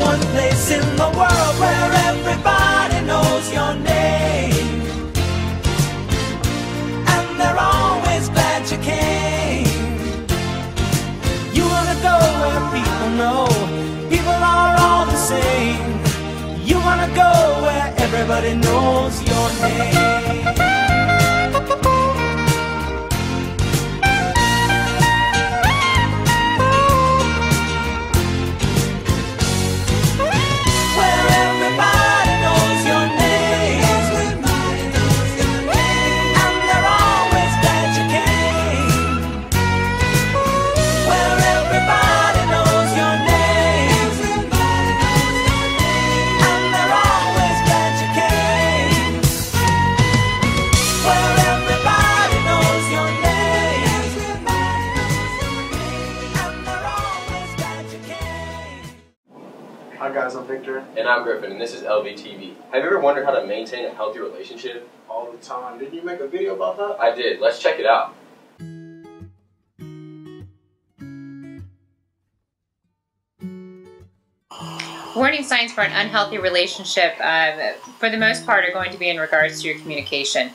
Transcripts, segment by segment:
one place in the world where everybody knows your name. And they're always glad you came. You wanna go where people know people are all the same. You wanna go where everybody knows your name. Hi guys, I'm Victor. And I'm Griffin, and this is LVTV. Have you ever wondered how to maintain a healthy relationship? All the time. Didn't you make a video about that? I did. Let's check it out. Warning signs for an unhealthy relationship, um, for the most part, are going to be in regards to your communication.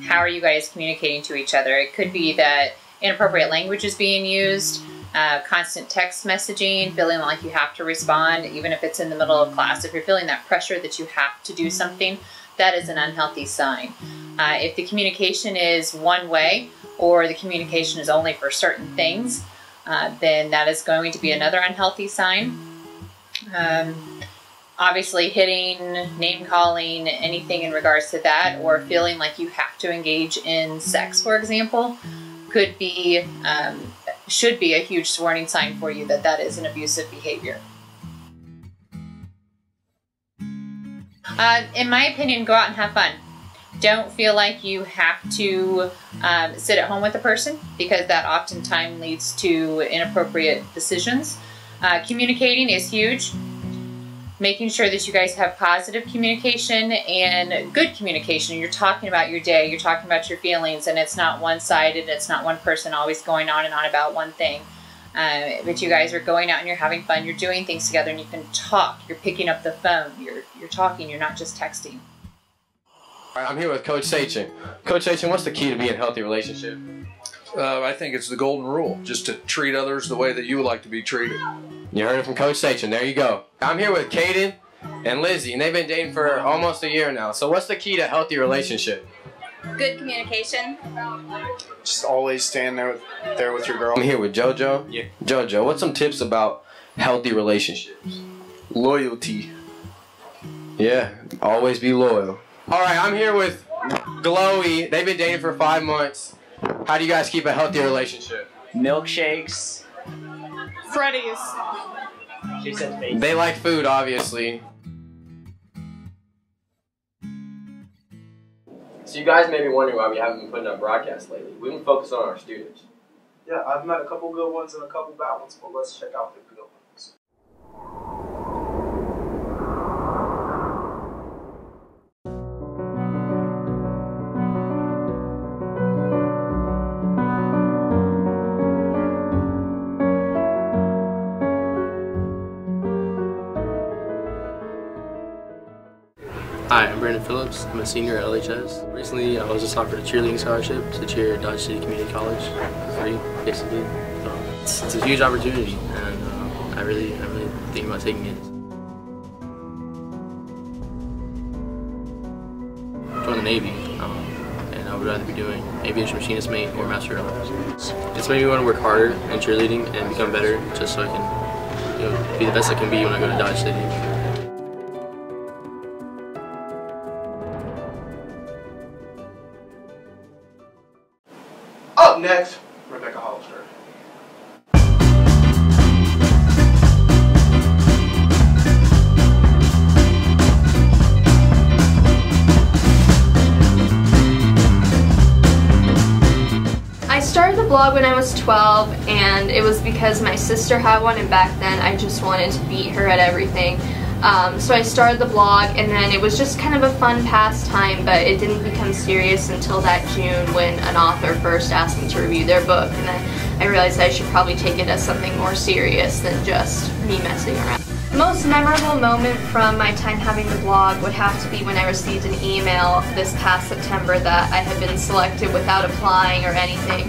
How are you guys communicating to each other? It could be that inappropriate language is being used, uh, constant text messaging, feeling like you have to respond, even if it's in the middle of class. If you're feeling that pressure that you have to do something, that is an unhealthy sign. Uh, if the communication is one way or the communication is only for certain things, uh, then that is going to be another unhealthy sign. Um, obviously, hitting, name calling, anything in regards to that, or feeling like you have to engage in sex, for example, could be, um, should be a huge warning sign for you that that is an abusive behavior. Uh, in my opinion, go out and have fun. Don't feel like you have to um, sit at home with a person because that oftentimes leads to inappropriate decisions. Uh, communicating is huge. Making sure that you guys have positive communication and good communication. You're talking about your day, you're talking about your feelings, and it's not one sided, it's not one person always going on and on about one thing. Uh, but you guys are going out and you're having fun, you're doing things together, and you can talk. You're picking up the phone, you're, you're talking, you're not just texting. All right, I'm here with Coach Sachin. Coach Sachin, what's the key to being in a healthy relationship? Uh, I think it's the golden rule, just to treat others the way that you would like to be treated. You heard it from Coach Sachin. There you go. I'm here with Caden and Lizzie, and they've been dating for almost a year now. So, what's the key to a healthy relationship? Good communication. Just always stand there with, there with your girl. I'm here with JoJo. Yeah. JoJo, what's some tips about healthy relationships? Loyalty. Yeah, always be loyal. All right, I'm here with Glowy. They've been dating for five months. How do you guys keep a healthy relationship? milkshakes. Freddy's. She said face. They like food, obviously. So you guys may be wondering why we haven't been putting up broadcasts lately. We've been focused on our students. Yeah, I've met a couple good ones and a couple bad ones, but let's check out the Hi, I'm Brandon Phillips. I'm a senior at LHS. Recently, I was just offered a cheerleading scholarship to cheer at Dodge City Community College for free, basically. So it's, it's a huge opportunity, and uh, I really, I really think about taking it. Join the Navy, um, and I would rather be doing aviation machinist mate or master arms. It's made me want to work harder in cheerleading and become better, just so I can, you know, be the best I can be when I go to Dodge City. I started the blog when I was 12 and it was because my sister had one and back then I just wanted to beat her at everything. Um, so I started the blog and then it was just kind of a fun pastime but it didn't become serious until that June when an author first asked me to review their book and then I realized I should probably take it as something more serious than just me messing around. Most memorable moment from my time having the blog would have to be when I received an email this past September that I had been selected without applying or anything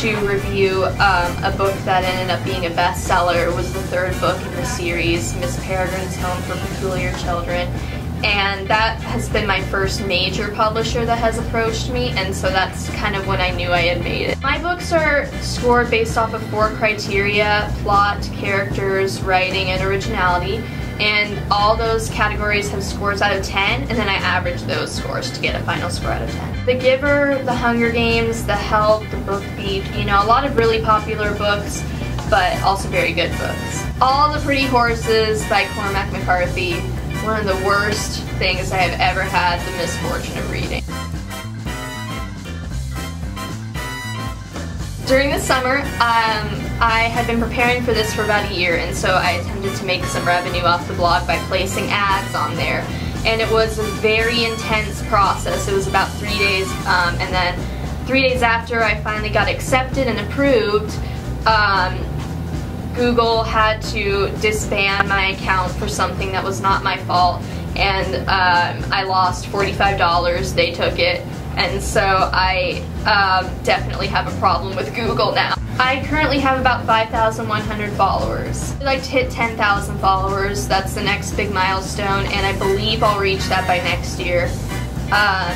to review um, a book that ended up being a bestseller. It was the third book in the series, Miss Peregrine's Home for Peculiar Children. And that has been my first major publisher that has approached me, and so that's kind of when I knew I had made it. My books are scored based off of four criteria plot, characters, writing, and originality. And all those categories have scores out of 10, and then I average those scores to get a final score out of 10. The Giver, The Hunger Games, The Help, The Book Thief, you know, a lot of really popular books, but also very good books. All the Pretty Horses by Cormac McCarthy, one of the worst things I have ever had the misfortune of reading. During the summer, um, I had been preparing for this for about a year, and so I attempted to make some revenue off the blog by placing ads on there. And it was a very intense process. It was about three days, um, and then three days after I finally got accepted and approved, um, Google had to disband my account for something that was not my fault, and um, I lost $45. They took it, and so I um, definitely have a problem with Google now. I currently have about 5,100 followers. I'd like to hit 10,000 followers. That's the next big milestone, and I believe I'll reach that by next year. Uh,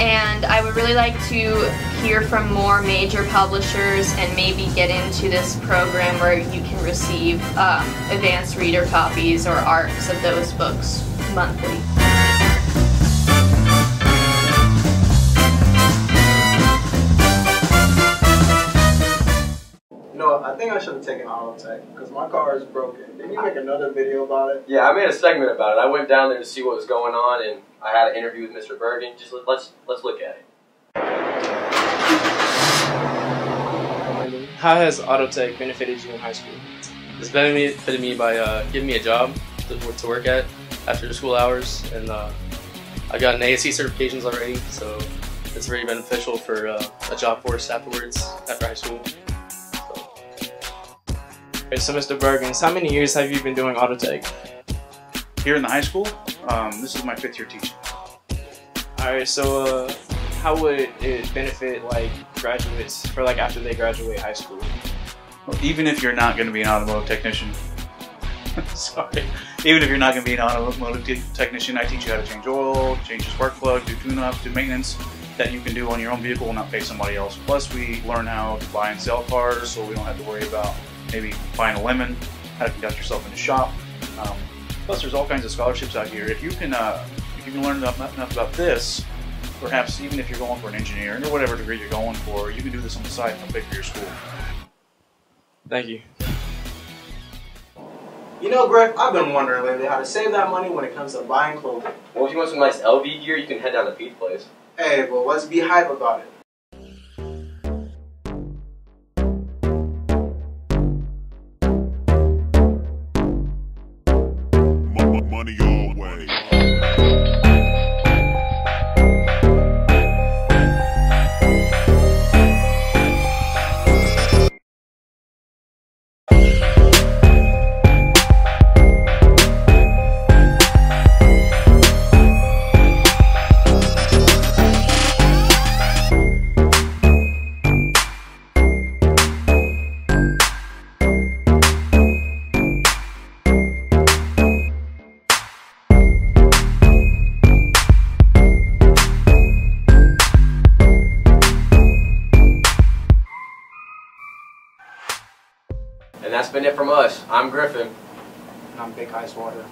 and I would really like to hear from more major publishers and maybe get into this program where you can receive um, advanced reader copies or ARCs of those books monthly. I should have taken auto tech because my car is broken. Didn't you make another video about it? Yeah, I made a segment about it. I went down there to see what was going on, and I had an interview with Mr. Bergen. Just let, let's let's look at it. How has Autotech benefited you in high school? It's benefited me by uh, giving me a job to, to work at after school hours, and uh, I got an ASE certifications already, so it's very beneficial for uh, a job force afterwards after high school. Okay, so Mr. Bergens, how many years have you been doing Autotech? Here in the high school, um, this is my fifth year teaching. Alright, so uh, how would it benefit like graduates for like after they graduate high school? Well, even if you're not going to be an automotive technician, sorry, even if you're not going to be an automotive te- technician, I teach you how to change oil, change your spark plug, do tune-ups, do maintenance that you can do on your own vehicle and not pay somebody else. Plus, we learn how to buy and sell cars, so we don't have to worry about maybe buying a lemon, how to conduct yourself in a shop. Um, plus, there's all kinds of scholarships out here. If you can, uh, if you can learn enough, enough about this, perhaps even if you're going for an engineering or whatever degree you're going for, you can do this on the side and it'll pay for your school. Thank you. You know, Griff, I've been wondering lately how to save that money when it comes to buying clothing. Well, if you want some nice LV gear, you can head down to Pete's place. Hey, but let's be hype about it. And that's been it from us. I'm Griffin. And I'm Big Ice Water.